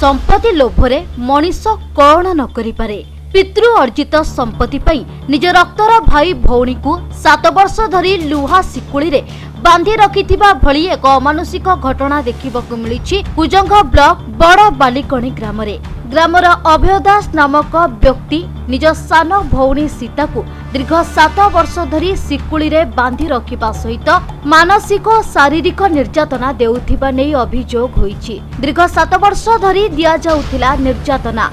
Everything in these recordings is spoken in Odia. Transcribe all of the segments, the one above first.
ସମ୍ପତ୍ତି ଲୋଭରେ ମଣିଷ କଣ ନ କରିପାରେ। ପିତୃ ଅର୍ଜିତ ସମ୍ପତ୍ତି ପାଇଁ ନିଜ ରକ୍ତର ଭାଇ ଭଉଣୀକୁ ସାତ ବର୍ଷ ଧରି ଲୁହା ଶିକୁଳିରେ ବାନ୍ଧି ରଖିଥିବା ଭଳି ଏକ ଅମାନୁଷିକ ଘଟଣା ଦେଖିବାକୁ ମିଳିଛି କୁଜଙ୍ଗ ବ୍ଲକ ବଡ଼ ବାଲିକଣି ଗ୍ରାମରେ। ଗ୍ରାମର ଅଭୟ ଦାସ ନାମକ ବ୍ୟକ୍ତି ନିଜ ସାନ ଭଉଣୀ ସୀତାକୁ ଦୀର୍ଘ ସାତ ବର୍ଷ ଧରି ଶିକୁଳିରେ ବାନ୍ଧି ରଖିବା ସହିତ ମାନସିକ ଓ ଶାରୀରିକ ନିର୍ଯାତନା ଦେଉଥିବା ନେଇ ଅଭିଯୋଗ ହୋଇଛି। ଦୀର୍ଘ ସାତ ବର୍ଷ ଧରି ଦିଆଯାଉଥିଲା ନିର୍ଯାତନା।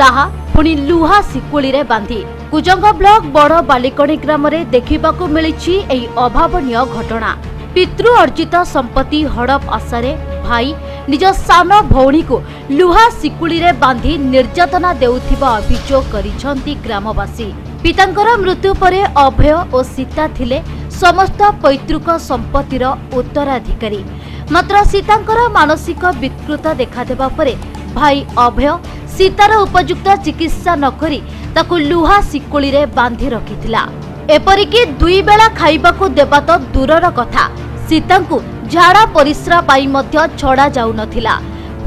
ତାହା ପୁଣି ଲୁହା ଶିକୁଳିରେ ବାନ୍ଧି କୁଜଙ୍ଗ ବ୍ଲକ ବଡ଼ ବାଲିକଣି ଗ୍ରାମରେ ଦେଖିବାକୁ ମିଳିଛି ଏହି ଅଭାବନୀୟ ଘଟଣା। ପିତୃ ଅର୍ଜିତ ସମ୍ପତ୍ତି ହଡପ ଆଶାରେ ଭାଇ ନିଜ ସାନ ଭଉଣୀକୁ ଲୁହା ଶିକୁଳିରେ ବାନ୍ଧି ନିର୍ଯାତନା ଦେଉଥିବା ଅଭିଯୋଗ କରିଛନ୍ତି ଗ୍ରାମବାସୀ। ପିତାଙ୍କର ମୃତ୍ୟୁ ପରେ ଅଭୟ ଓ ସୀତା ଥିଲେ ସମସ୍ତ ପୈତୃକ ସମ୍ପତ୍ତିର ଉତ୍ତରାଧିକାରୀ। ମାତ୍ର ସୀତାଙ୍କର ମାନସିକ ବିକୃତ ଦେଖାଦେବା ପରେ ଭାଇ ଅଭୟ ସୀତାର ଉପଯୁକ୍ତ ଚିକିତ୍ସା ନକରି ତାକୁ ଲୁହା ଶିକୁଳିରେ ବାନ୍ଧି ରଖିଥିଲା। ଏପରିକି ଦୁଇ ବେଳା ଖାଇବାକୁ ଦେବା ତ ଦୂରର କଥା। ସୀତାଙ୍କୁ ଝାଡ଼ା ପରିସ୍ରା ପାଇଁ ମଧ୍ୟ ଛଡ଼ା ଯାଉନଥିଲା।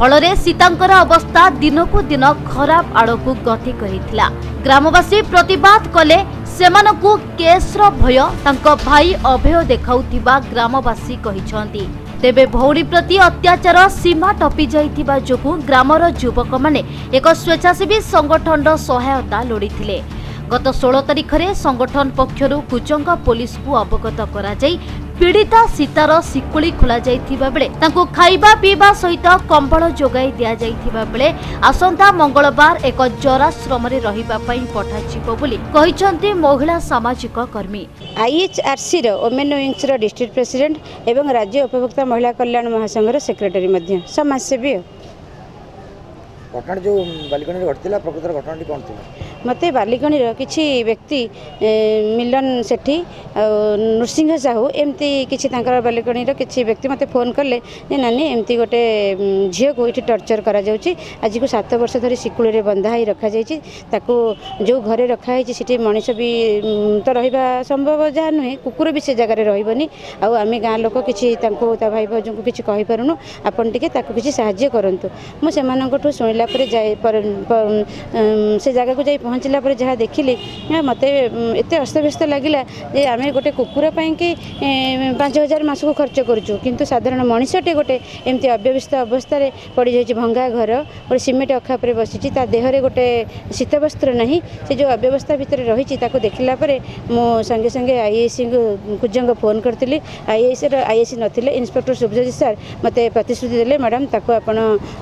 ଫଳରେ ସୀତାଙ୍କର ଅବସ୍ଥା ଦିନକୁ ଦିନ ଖରାପ ଆଡ଼କୁ ଗତି କରିଥିଲା। ଗ୍ରାମବାସୀ ପ୍ରତିବାଦ କଲେ ସେମାନଙ୍କୁ କେସ୍ର ଭୟ ତାଙ୍କ ଭାଇ ଅଭୟ ଦେଖାଉଥିବା ଗ୍ରାମବାସୀ କହିଛନ୍ତି। ତେବେ ଭଉଣୀ ପ୍ରତି ଅତ୍ୟାଚାର ସୀମା ଟପି ଯାଇଥିବା ଯୋଗୁଁ ଗ୍ରାମର ଯୁବକମାନେ ଏକ ସ୍ୱେଚ୍ଛାସେବୀ ସଂଗଠନର ସହାୟତା ଲୋଡ଼ିଥିଲେ। ଗତ ଷୋହଳ ତାରିଖରେ ସଂଗଠନ ପକ୍ଷରୁ କୁଚଙ୍ଗ ପୋଲିସକୁ ଅବଗତ କରାଯାଇ ପୀଡ଼ିତା ସୀତାର ଶିକୁଳି ଖୋଲାଯାଇଥିବା ବେଳେ ତାଙ୍କୁ ଖାଇବା ପିଇବା ସହିତ କମ୍ବଳ ଯୋଗାଇ ଦିଆଯାଇଥିବା ବେଳେ ଆସନ୍ତା ମଙ୍ଗଳବାର ଏକ ଜରାଶ୍ରମରେ ରହିବା ପାଇଁ ପଠାଯିବ ବୋଲି କହିଛନ୍ତି ମହିଳା ସାମାଜିକ କର୍ମୀ ଆଇଏଚ୍ଆର୍ସିର ଓମେନ୍ ୱିଙ୍ଗସର ଡିଷ୍ଟ୍ରିକ୍ଟ ପ୍ରେସିଡେଣ୍ଟ ଏବଂ ରାଜ୍ୟ ଉପଭୋକ୍ତା ମହିଳା କଲ୍ୟାଣ ମହାସଂଘର ସେକ୍ରେଟାରୀ ମଧ୍ୟ ସମାଜସେବୀ ଆଉ ଘଟଣାଟି ଯେଉଁ ବାଲିକଣିରେ ଘଟିଥିଲା ପ୍ରକୃତରେ ଘଟଣାଟି କ'ଣ ଥିଲା ମୋତେ ବାଲିଗଣିର କିଛି ବ୍ୟକ୍ତି ଏ, ମିଲନ ସେଠୀ ଆଉ ନୃସିଂହ ସାହୁ ଏମିତି କିଛି ତାଙ୍କର ବାଲିଗଣିର କିଛି ବ୍ୟକ୍ତି ମୋତେ ଫୋନ୍ କଲେ ଯେ ନାନୀ ଏମିତି ଗୋଟେ ଉମ୍, ଝିଅକୁ ଏଠି ଟର୍ଚର କରାଯାଉଛି। ଆଜିକୁ ସାତ ବର୍ଷ ଧରି ଶିକୁଳିରେ ବନ୍ଧା ହେଇ ରଖାଯାଇଛି। ତାକୁ ଯେଉଁ ଘରେ ରଖାହେଇଛି ସେଠି ମଣିଷ ବି ଉମ୍, ତ ରହିବା ସମ୍ଭବ ଯାହା ନୁହେଁ କୁକୁର ବି ସେ ଜାଗାରେ ରହିବନି। ଆଉ ଆମେ ଗାଁ ଲୋକ କିଛି ତାଙ୍କୁ ତା ଭାଇ ଭାଉଜଙ୍କୁ କିଛି କହିପାରୁନୁ। ଆପଣ ଟିକେ ତାକୁ କିଛି ସାହାଯ୍ୟ କରନ୍ତୁ। ମୁଁ ସେମାନଙ୍କଠୁ ଶୁଣିଲା ପରେ ଯାଇ ପର- ପ- ଉମ୍, ସେ ଜାଗାକୁ ଯାଇ ପହଞ୍ଚିଲା ପରେ ଯାହା ଦେଖିଲି ନା, ମୋତେ ଉମ୍, ଏତେ ଅସ୍ତବ୍ୟସ୍ତ ଲାଗିଲା ଯେ ଆମେ ଗୋଟେ କୁକୁର ପାଇଁକି ଏଁ, ପାଞ୍ଚ ହଜାର ମାସକୁ ଖର୍ଚ୍ଚ କରୁଛୁ। କିନ୍ତୁ ସାଧାରଣ ମଣିଷଟେ ଗୋଟେ ଏମିତି ଅବ୍ୟବସ୍ଥା ଅବସ୍ଥାରେ ପଡ଼ିଯାଇଛି ଭଙ୍ଗା ଘର ଗୋଟେ ସିମେଣ୍ଟ ଅଖା ଉପରେ ବସିଛି ତା ଦେହରେ ଗୋଟେ ଶୀତବସ୍ତ୍ର ନାହିଁ ସେ ଯେଉଁ ଅବ୍ୟବସ୍ଥା ଭିତରେ ରହିଛି ତାକୁ ଦେଖିଲା ପରେ ମୁଁ ସାଙ୍ଗେ ସାଙ୍ଗେ ଆଇଏସିଙ୍କୁ କୁଜଙ୍ଗ ଫୋନ୍ କରିଥିଲି। ଆଇଏସିର ଆଇଏସି ନଥିଲେ ଇନ୍ସପେକ୍ଟର ଶୁଭଜ୍ୟୋତି ସାର୍ ମୋତେ ପ୍ରତିଶ୍ରୁତି ଦେଲେ ମ୍ୟାଡ଼ାମ୍ ତାକୁ ଆପଣ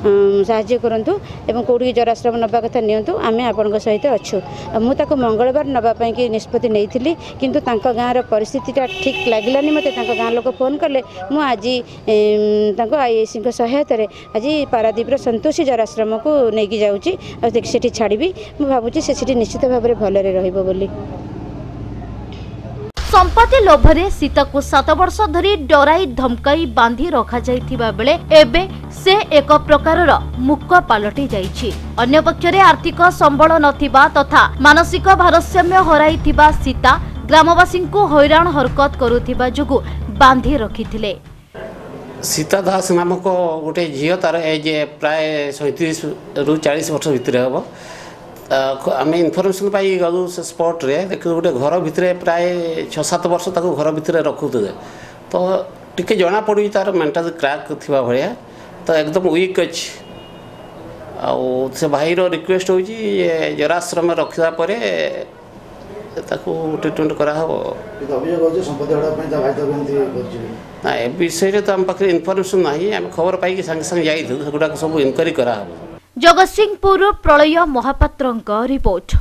ଉମ୍, ସାହାଯ୍ୟ କରନ୍ତୁ ଏବଂ କେଉଁଠିକି ଜରାଶ୍ରମ ନେବା କଥା ନିଅନ୍ତୁ ଆମେ ଆପଣଙ୍କ ସହିତ ଅଛୁ। ମୁଁ ତାକୁ ମଙ୍ଗଳବାର ନେବା ପାଇଁକି ନିଷ୍ପତ୍ତି ନେଇଥିଲି କିନ୍ତୁ ତାଙ୍କ ଗାଁର ପରିସ୍ଥିତିଟା ଠିକ୍ ଲାଗିଲାନି ମୋତେ। ତାଙ୍କ ଗାଁ ଲୋକ ଫୋନ୍ କଲେ ମୁଁ ଆଜି ତାଙ୍କୁ ଆଇଏସିଙ୍କ ସହାୟତାରେ ଆଜି ପାରାଦ୍ୱୀପର ସନ୍ତୋଷୀ ଜରାଶ୍ରମକୁ ନେଇକି ଯାଉଛି ଆଉ ସେଠି ଛାଡ଼ିବି। ମୁଁ ଭାବୁଛି ସେ ସେଠି ନିଶ୍ଚିତ ଭାବରେ ଭଲରେ ରହିବ ବୋଲି। ସମ୍ପତ୍ତି ଲୋଭରେ ସୀତାକୁ ସାତ ବର୍ଷ ଧରି ଡରାଇ ଧମକାଇ ବାନ୍ଧି ରଖାଯାଇଥିବା ବେଳେ ଏବେ ସେ ଏକ ପ୍ରକାରର ମୁକ ପାଲଟି ଯାଇଛି। ଅନ୍ୟପକ୍ଷରେ ଆର୍ଥିକ ସମ୍ବଳ ନଥିବା ତଥା ମାନସିକ ଭାରସାମ୍ୟ ହରାଇଥିବା ସୀତା ଗ୍ରାମବାସୀଙ୍କୁ ହଇରାଣ ହରକତ କରୁଥିବା ଯୋଗୁଁ ବାନ୍ଧି ରଖିଥିଲେ। ସୀତା ଦାସ ନାମକ ଗୋଟେ ଝିଅ ତାର ଏଜ୍ ପ୍ରାୟ ସଇଁତିରିଶରୁ ଚାଳିଶ ବର୍ଷ ଭିତରେ ହେବ। ଆମେ ଇନଫର୍ମେସନ୍ ପାଇ ଗଲୁ ସେ ସ୍ପଟ୍ରେ ଦେଖିଲୁ ଗୋଟେ ଘର ଭିତରେ ପ୍ରାୟ ଛଅ ସାତ ବର୍ଷ ତାକୁ ଘର ଭିତରେ ରଖୁଥିଲେ। ତ ଟିକେ ଜଣାପଡ଼ୁଛି ତାର ମେଣ୍ଟାଲ କ୍ରାକ୍ ଥିବା ଭଳିଆ। ତ ଏକଦମ ୱିକ୍ ଅଛି। ଆଉ ସେ ଭାଇର ରିକ୍ୱେଷ୍ଟ ହେଉଛି ଜରାଶ୍ରମରେ ରଖିଲା ପରେ ତାକୁ ଟ୍ରିଟମେଣ୍ଟ କରାହେବ। ନା ଏ ବିଷୟରେ ତ ଆମ ପାଖରେ ଇନଫର୍ମେସନ୍ ନାହିଁ। ଆମେ ଖବର ପାଇକି ସାଙ୍ଗେ ସାଙ୍ଗେ ଯାଇଥିଲୁ। ସେଗୁଡ଼ାକ ସବୁ ଇନକ୍ୱାରି କରାହେବ। ଜଗତସିଂହପୁର ପ୍ରଳୟ ମହାପାତ୍ରଙ୍କ ରିପୋର୍ଟ।